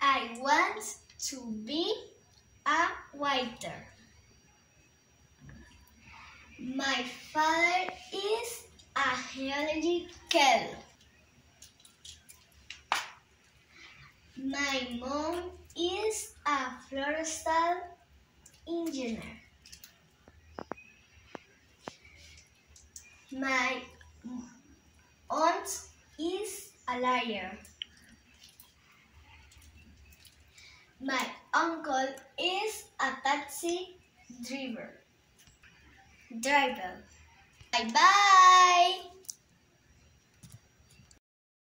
I want to be a waiter. My father is a geological. My mom is a florestal engineer. My aunt is a liar. My uncle is a taxi driver. Driver. Bye bye.